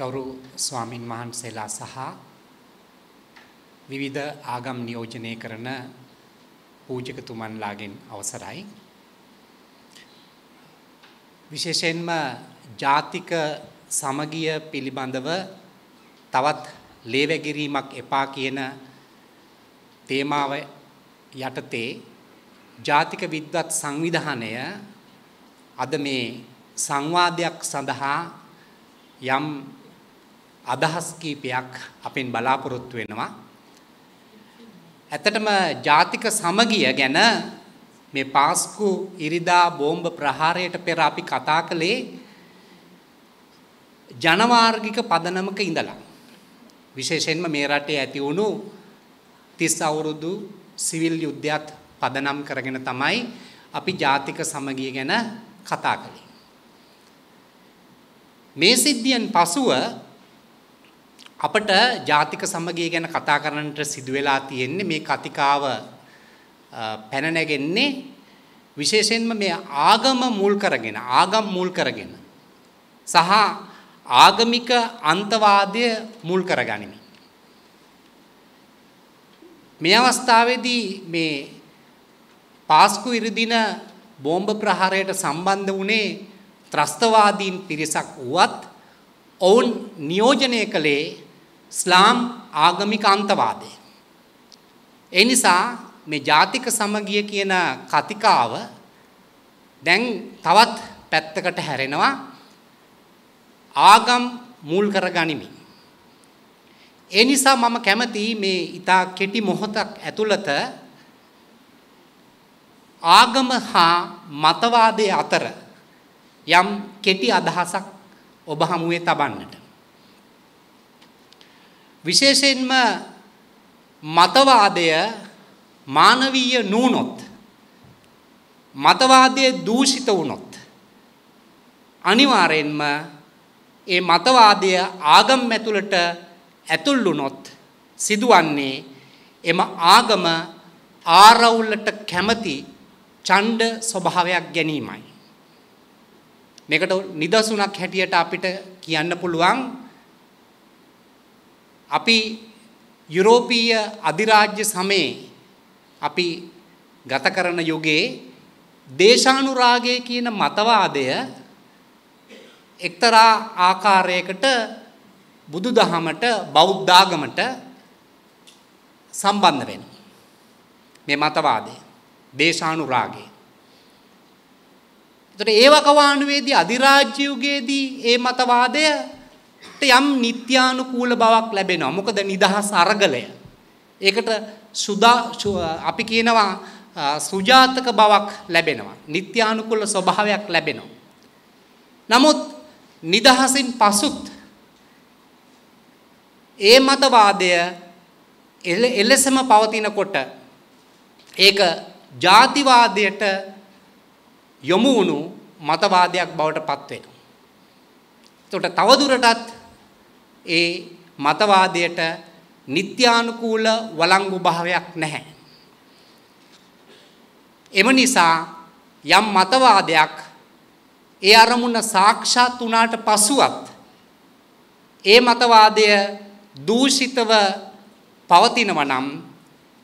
ගෞරු ස්වාමින් වහන්සේලා සහ විවිධ ආගම් නියෝජනය කරන පූජකතුමන්ලාගෙන් අවසරයි. විශේෂයෙන්ම ජාතික සමගිය පිළිබඳව තවත් ලේවැගිරීමක් එපා කියන තේමාව යටතේ ජාතික විද්වත් සංවිධානය අද මේ සංවාදයක් සඳහා යම් අදහස් කීපයක් අපෙන් බලාපොරොත්තු වෙනවා. ඇත්තටම ජාතික සමගිය ගැන මේ පාස්කු ඉරිදා බෝම්බ ප්‍රහාරයට පෙර අපි කතා කළේ ජනවාර්ගික පදනමක ඉඳලා. විශේෂයෙන්ම මේ රටේ ඇති වුණු 30 අවුරුදු සිවිල් යුද්ධයත් පදනම් කරගෙන තමයි අපි ජාතික සමගිය ගැන කතා කළේ. මේ සිද්ධියෙන් පසුව අපට ජාතික සමගිය ගැන කතා කරන්නට සිදු වෙලා තියෙන්නේ මේ කතිකාව පැන නැගෙන්නේ විශේෂයෙන්ම මේ ආගම මුල් කරගෙන ආගම් මුල් කරගෙන සහ ආගමික අන්තවාදය මුල් කරගනිමි. මේ අවස්ථාවේදී මේ පාස්කු ඉරිදින බෝම්බ ප්‍රහාරයට සම්බන්ධ වුණේ ත්‍රස්තවාදීන් පිරිසක් වුවත් ඔවුන් නියෝජනය කළේ ස්ලාම් ආගමික අන්තවාදය. ඒ නිසා මේ ජාතික සමගිය කියන කතිකාව දැන් තවත් පැත්තකට හැරෙනවා ආගම් මුල් කර ගනිමින්. ඒ නිසා මම කැමති මේ ඊතා කෙටි මොහොතක් ඇතුළත ආගම හා මතවාදයේ අතර යම් කෙටි අදහසක් ඔබ හමුවේ තබන්නට. විශේෂයෙන්ම මතවාදය මානවීය නූනොත් මතවාදයේ දූෂිත වුණොත් අනිවාර්යෙන්ම ඒ මතවාදය ආගම් ඇතුළට ඇතුල් වුණොත් සිදුවන්නේ එම ආගම ආරවුලට කැමති ඡණ්ඩ ස්වභාවයක් ගැනීමයි. මේකට නිදසුනක් හැටියට අපිට කියන්න පුළුවන් අපි යුරෝපීය අධිරාජ්‍ය සමයේ අපි ගත කරන යුගයේ දේශානුරාගය කියන මතවාදය එක්තරා ආකාරයකට බුදුදහමට බෞද්ධාගමට සම්බන්ධ වෙන මේ මතවාදය දේශානුරාගය. එතකොට ඒ වකවානුවේදී අධිරාජ්‍ය යුගයේදී ඒ මතවාදයට යම් නිත්‍යානුකූල බවක් ලැබෙනවා. මොකද නිදහස් අරගලය. ඒකට සුදා අපි කියනවා සුජාතක බවක් ලැබෙනවා. නිත්‍යානුකූල ස්වභාවයක් ලැබෙනවා. නමුත් නිදහසින් පසුත් ඒ මතවාදය එලෙසම පවතිනකොට ඒක ජාතිවාදයට යොමු වුණු මතවාදයක් බවට පත් වෙනවා. එතකොට තවදුරටත් ඒ මතවාදයට නිත්‍යානුකූල වළංගු භාවයක් නැහැ. එම නිසා යම් මතවාදයක් ඒ අරමුණ සාක්ෂාත් වුණාට පසුවත් ඒ මතවාදය දූෂිතව පවතිනවා නම්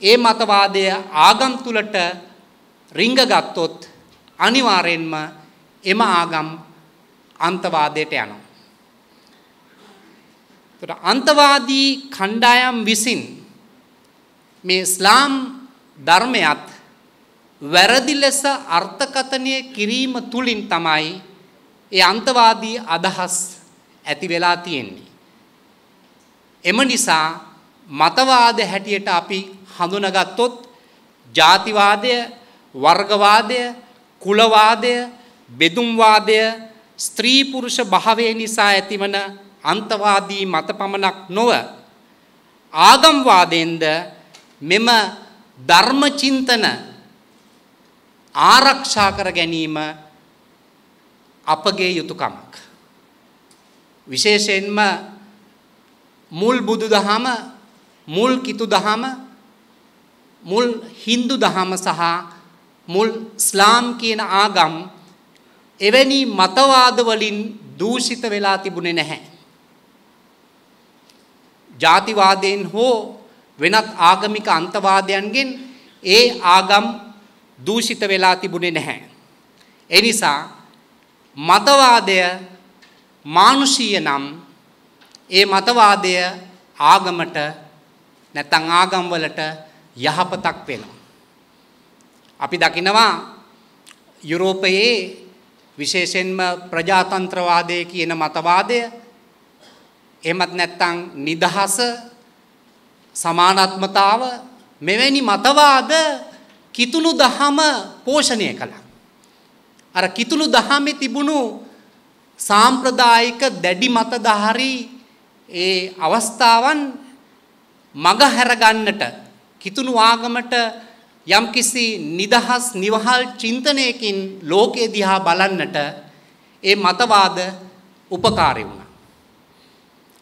ඒ මතවාදය ආගම් තුලට රිංගගත්තොත් අනිවාර්යෙන්ම එම ආගම් අන්තවාදයට යනවා. එතකොට අන්තවාදී කණ්ඩායම් විසින් මේ ඉස්ලාම් ධර්මයත් වැරදි ලෙස අර්ථකථනය කිරීම තුලින් තමයි ඒ අන්තවාදී අදහස් ඇති වෙලා තියෙන්නේ. එම නිසා මතවාද හැටියට අපි හඳුනගත්තොත් ජාතිවාදය, වර්ගවාදය, කුලවාදය, බෙදුම්වාදය, ස්ත්‍රී පුරුෂ භාවය නිසා ඇතිවන අන්තවාදී මත පමණක් නොව ආගම්වාදයෙන්ද මෙම ධර්ම චින්තන ආරක්ෂා කර ගැනීම අපගේ යුතුයකමක්. විශේෂයෙන්ම මුල් බුදු දහම මුල් කිතු දහම මුල් හින්දු දහම සහ මුල් ස්ලාම් කියන ආගම් එවැනි මතවාද වලින් දූෂිත වෙලා තිබුණේ නැහැ. ಜಾතිවාදයෙන් හෝ වෙනත් ආගමික අන්තවාදයන්ගෙන් ඒ ආගම් දූෂිත වෙලා තිබුණේ නැහැ. ඒ නිසා මතවාදය මානුෂීය නම් ඒ මතවාදය ආගමට නැත්නම් ආගම්වලට යහපතක් වෙනවා. අපි දකිනවා යුරෝපයේ විශේෂයෙන්ම ප්‍රජාතන්ත්‍රවාදය කියන මතවාදය එහෙමත් නැත්නම් නිදහස සමානාත්මතාව මෙවැනි මතවාද කිතුණු දහම පෝෂණය කළා. අර කිතුණු දහමේ තිබුණු සාම්ප්‍රදායික දැඩි මතධාරී ඒ අවස්ථාවන් මග හැරගන්නට කිතුණු ආගමට යම්කිසි නිදහස් නිවහල් චින්තනයකින් ලෝකයේ දිහා බලන්නට ඒ මතවාද උපකාරී වුණා.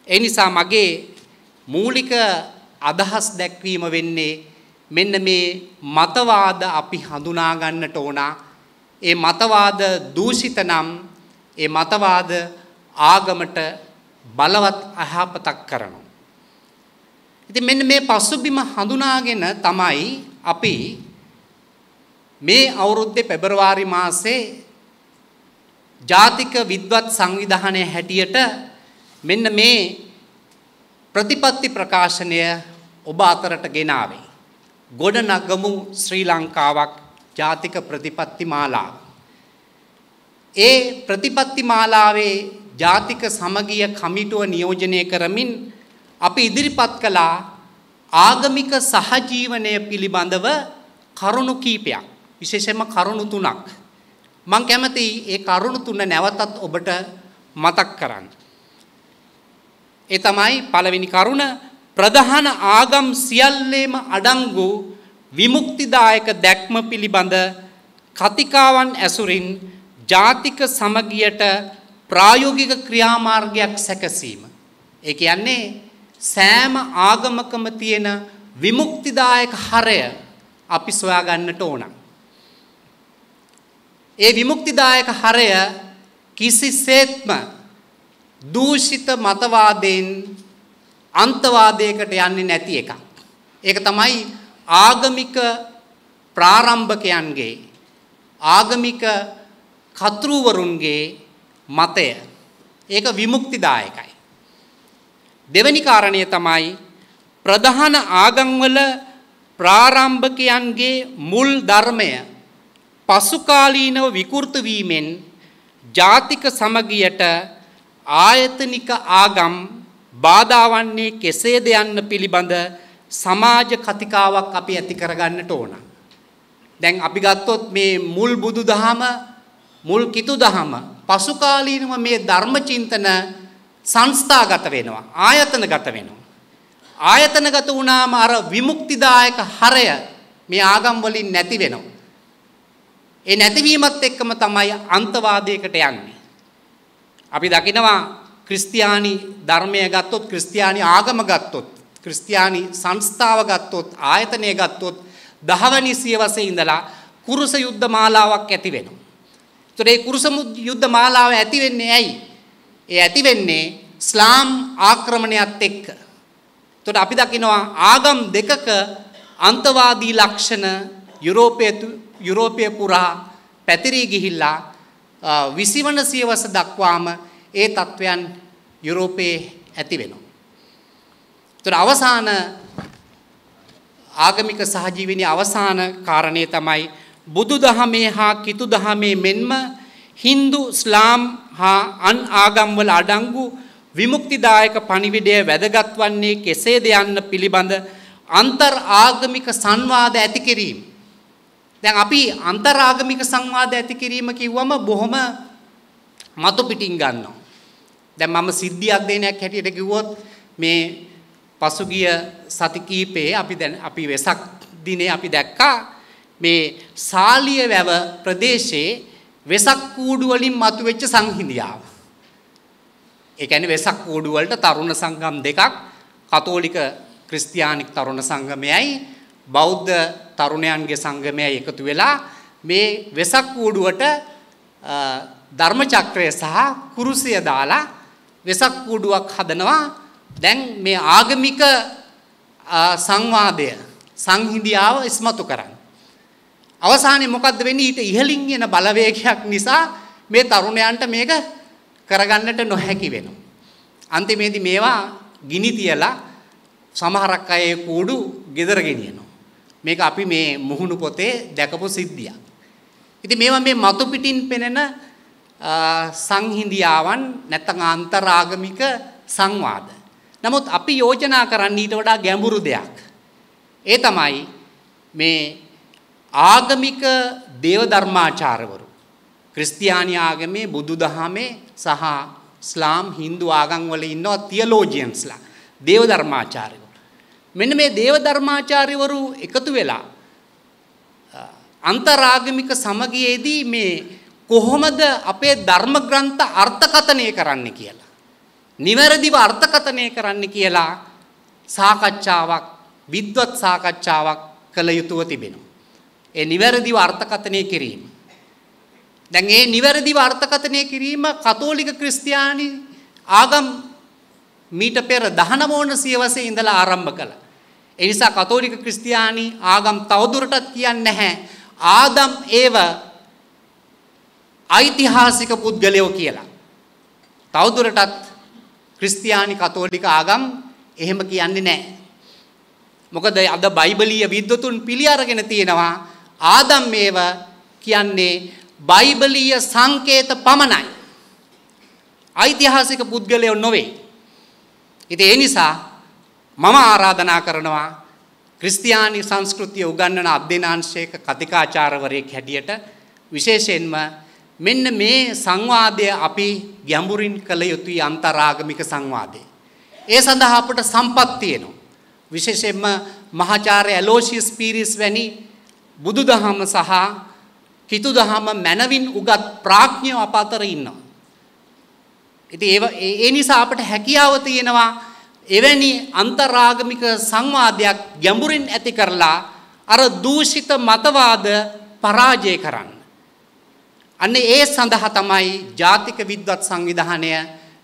ඒ නිසා මගේ මූලික අදහස් දැක්වීම වෙන්නේ මෙන්න මේ මතවාද අපි හඳුනා ගන්නට ඕන. ඒ මතවාද දූෂිත නම් ඒ මතවාද ආගමට බලවත් අහපතක් කරනවා. ඉතින් මෙන්න මේ පසුබිම හඳුනාගෙන තමයි අපි මේ අවුරුද්දේ පෙබරවාරි මාසේ ජාතික විද්වත් සංවිධානය හැටියට මෙන්න මේ ප්‍රතිපත්ති ප්‍රකාශනය ඔබ අතරට ගෙනාවේ. ගොඩනගමු ශ්‍රී ලංකාවක් ජාතික ප්‍රතිපත්ති මාලාව. ඒ ප්‍රතිපත්ති මාලාවේ ජාතික සමගිය කමිටුව නියෝජනය කරමින් අපි ඉදිරිපත් කළා ආගමික සහජීවනය පිළිබඳව කරුණු කීපයක් විශේෂයෙන්ම කරුණු තුනක් මං කැමතියි ඒ කරුණු තුන නැවතත් ඔබට මතක් කරන්න. ඒ තමයි පළවෙනි කරුණ ප්‍රධාන ආගම් සියල්ලේම අඩංගු විමුක්තිදායක දැක්ම පිළිබඳ කතිකාවන් ඇසුරින් ජාතික සමගියට ප්‍රායෝගික ක්‍රියාමාර්ගයක් සැකසීම. ඒ කියන්නේ සෑම ආගමකම තියෙන විමුක්තිදායක හරය අපි සොයා ගන්නට ඕන. ඒ විමුක්තිදායක හරය කිසිසේත්ම දූෂිත මතවාදයෙන් අන්තවාදයකට යන්නේ නැති එකක්. ඒක තමයි ආගමික ප්‍රාරම්භකයන්ගේ ආගමික කතෘවරුන්ගේ මතය. ඒක විමුක්තිදායකයි. දෙවැනි කාරණය තමයි ප්‍රධාන ආගම්වල ප්‍රාරම්භකයන්ගේ මුල් ධර්මය පසුකාලීනව විකෘත වීමෙන් ජාතික සමගියට ආයතනික ආගම් බාධා වන්නේ කෙසේද යන්න පිළිබඳ සමාජ කතිකාවක් අපි ඇති කරගන්නට ඕන. දැන් අපි ගත්තොත් මේ මුල් බුදුදහම මුල් කිතුදහම පසුකාලීනව මේ ධර්ම චින්තන සංස්ථාගත වෙනවා ආයතනගත වෙනවා. ආයතනගත වුණාම අර විමුක්තිදායක හරය මේ ආගම් වලින් නැති වෙනවා. ඒ නැතිවීමත් එක්කම තමයි අන්තවාදයකට යන්නේ. අපි දකිනවා ක්‍රිස්තියානි ධර්මය ගත්තොත් ක්‍රිස්තියානි ආගම ගත්තොත් ක්‍රිස්තියානි සංස්ථාව ගත්තොත් ආයතනය ගත්තොත් දහවැනි සියවසේ ඉඳලා කුරුස යුද්ධ මාලාවක් ඇති වෙනවා. ඒතර ඒ කුරුස යුද්ධ මාලාව ඇති වෙන්නේ ඇයි? ඒ ඇති වෙන්නේ ස්ලාම් ආක්‍රමණයත් එක්ක. එතකොට අපි දකිනවා ආගම් දෙකක අන්තවාදී ලක්ෂණ යුරෝපයේ යුරෝපය පුරා පැතිරී ගිහිල්ලා විසිවන සියවස දක්වාම ඒ තත්ත්වයන් යුරෝපයේ ඇති වෙනවා. එතකොට අවසාන ආගමික සහජීවනයේ අවසාන කාරණේ තමයි බුදුදහමේ හා කිතුදහමේ මෙන්ම Hindu ස්ලාම් හා අන් ආගම්වල අඩංගු විමුක්තිදායක පණිවිඩය වැදගත් වන්නේ කෙසේද යන්න පිළිබඳ අන්තර් ආගමික සංවාද ඇති කිරීම. දැන් අපි අන්තර් ආගමික සංවාද ඇති කිරීම කිව්වම බොහොම මතු පිටින් ගන්නවා. දැන් මම සිද්ධි අධ්‍යයනයක් හැටියට කිව්වොත් මේ පසුගිය සති කීපේ අපි දැන් අපි වෙසක් දිනේ අපි දැක්කා මේ සාලිය වැව ප්‍රදේශයේ වෙසක් කූඩු වලින් මතුවෙච්ච සංහිඳියාව. ඒ කියන්නේ වෙසක් කූඩු වලට තරුණ සංගම් දෙකක් කතෝලික ක්‍රිස්තියානික් තරුණ සංගමයයි බෞද්ධ තරුණයන්ගේ සංගමයයි එකතු වෙලා මේ වෙසක් කූඩුවට ධර්ම චක්‍රය සහ කුරුසිය දාලා වෙසක් කූඩුවක් හදනවා දැන් මේ ආගමික සංවාදය සංහිඳියාව ඉස්මතු කරන්න. අවසානයේ මොකද්ද වෙන්නේ ඊට ඉහළින් එන බලවේගයක් නිසා මේ තරුණයන්ට මේක කරගන්නට නොහැකි වෙනවා. අන්තිමේදී මේවා ගිනි තියලා සමහරක් අය කූඩු ගෙදර ගෙනියනවා. මේක අපි මේ මුහුණු පොතේ දැකපු සිද්ධියක්. ඉතින් මේවා මේ මතු පිටින් පෙනෙන සංහිඳියාවන් නැත්නම් අන්තරාගමික සංවාද. නමුත් අපි යෝජනා කරන්නේ ඊට වඩා ගැඹුරු දෙයක්. ඒ තමයි මේ ආගමික දේව ධර්මාචාර්යවරු ක්‍රිස්තියානි ආගමේ බුදුදහමේ සහ ඉස්ලාම් හින්දු ආගම් වල ඉන්නවා තියලෝජියන්ස්ලා දේව ධර්මාචාර්යවරු. මෙන්න මේ දේව ධර්මාචාර්යවරු එකතු වෙලා අන්තරාගමික සමගියේදී මේ කොහොමද අපේ ධර්ම ග්‍රන්ථ අර්ථකථනය කරන්න කියලා. නිවැරදිව අර්ථකථනය කරන්න කියලා සාකච්ඡාවක් විද්වත් සාකච්ඡාවක් කළ යුතුව තිබෙනවා. ඒ නිවැරදිව අර්ථකථනය කිරීම. දැන් ඒ නිවැරදිව අර්ථකථනය කිරීම කතෝලික ක්‍රිස්තියානි ආගම් මීට පෙර 19 සියවසේ ඉඳලා ආරම්භ කළා. ඒ නිසා කතෝලික ක්‍රිස්තියානි ආගම් තවදුරටත් කියන්නේ නැහැ ආදම් ඒව ඓතිහාසික පුද්ගලයෝ කියලා. තවදුරටත් ක්‍රිස්තියානි කතෝලික ආගම් එහෙම කියන්නේ නැහැ. මොකද අද බයිබලීය විද්වතුන් පිළි අරගෙන තියෙනවා ආදම් මේව කියන්නේ බයිබලීය සංකේත පමණයි. ඓතිහාසික පුද්ගලයෝ නොවේ. ඉතින් ඒ නිසා මම ආරාධනා කරනවා ක්‍රිස්තියානි සංස්කෘතිය උගන්වන අධ්‍යනාංශයක කතිකාචාර්යවරයෙක් හැටියට විශේෂයෙන්ම මෙන්න මේ සංවාදය අපි ගැඹුරින් කළ යුතුයි අන්තරාගමික සංවාදය. ඒ සඳහා අපට සම්පත් තියෙනවා. විශේෂයෙන්ම මහාචාර්ය ඇලෝසියස් පීරිස් වැනි බුදුදහම සහ කිතුදහම මනවින් උගත් ප්‍රඥාව අප අතර ඉන්නවා. ඉතින් ඒ නිසා අපට හැකියාව තියෙනවා එවැනි අන්තරාගමික සංවාදයක් ගැඹුරින් ඇති කරලා අර දූෂිත මතවාද පරාජය කරන්න. අන්න ඒ සඳහා තමයි ජාතික විද්වත් සංවිධානය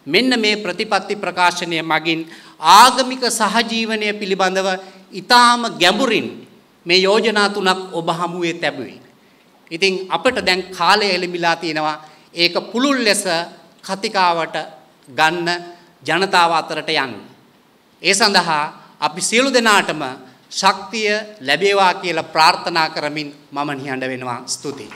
මෙන්න මේ ප්‍රතිපත්ති ප්‍රකාශනය මගින් ආගමික සහජීවනය පිළිබඳව ඊටාම ගැඹුරින් මේ යෝජනා තුනක් ඔබ හමුවේ තැබුවේ. ඉතින් අපිට දැන් කාලය එළඹිලා තියෙනවා ඒක පුළුල් ලෙස කතිකාවට ගන්න ජනතාව අතරට යන්න. ඒ සඳහා අපි සියලු දෙනාටම ශක්තිය ලැබේවා කියලා ප්‍රාර්ථනා කරමින් මම නිහඬ වෙනවා ස්තුතියි.